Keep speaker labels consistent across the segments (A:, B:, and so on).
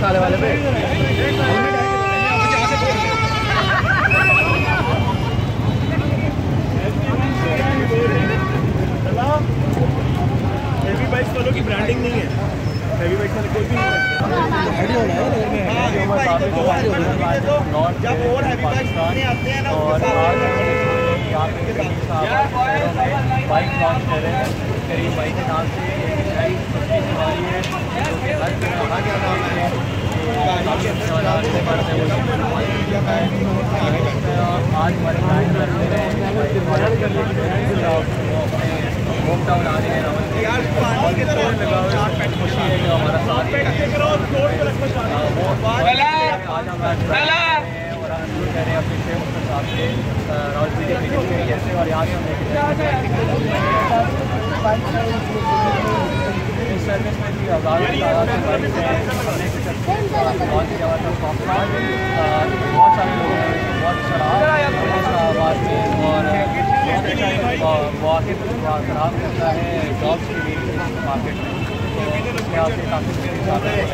A: काले वाले पे
B: हैवी बाइक्स वालों की ब्रांडिंग नहीं है हैवी बाइक्स वाले कोई भी नहीं है
C: और हैवी बाइक्स आते हैं ना
A: और आज यहाँ पे बाइक लॉन्च कर रहे हैं करीब बाइक के नाम से आज हमारे क्लाइंट कर ले रहे हैं होम टाउन आ रहे रावल
C: यार पानी के तरह चार पैक
A: खुशी कि हमारा साथ है आज हम शुरू कर रहे हैं भी बहुत सारे लोग हैं बहुत अच्छा आवाज़ में और वाकिफ खराब करता है जॉब्स के लिए मार्केट में तो उसके आपसे काफ़ी ज़्यादा है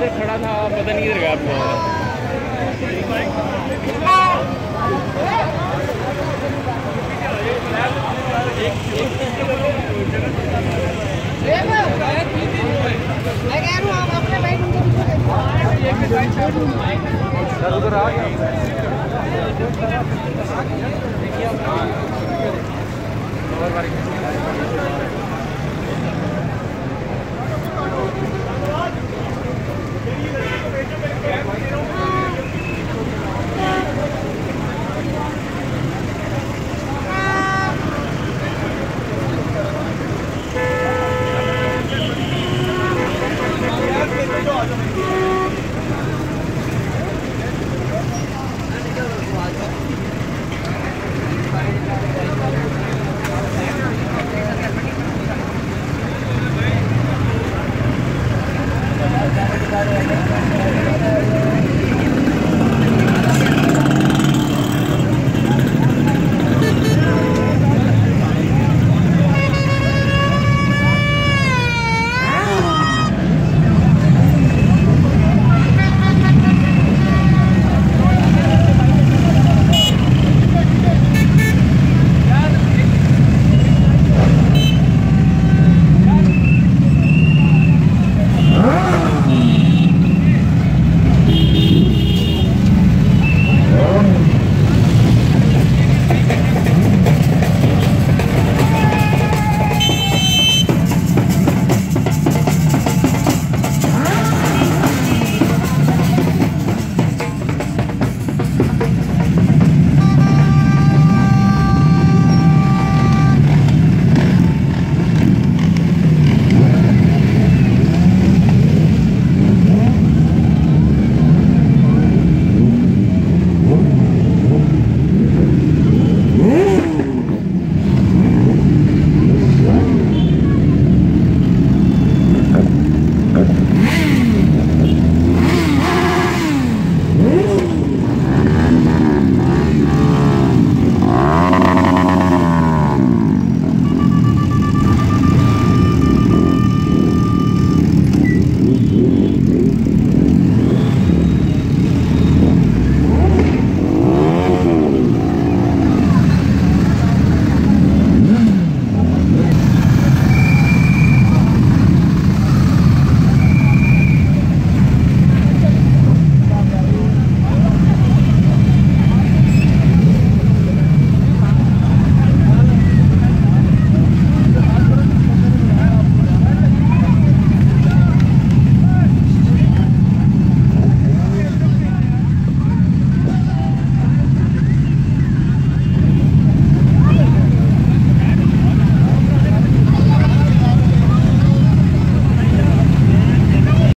D: वो खड़ा था पता नहीं आपको
A: उधर आ। गया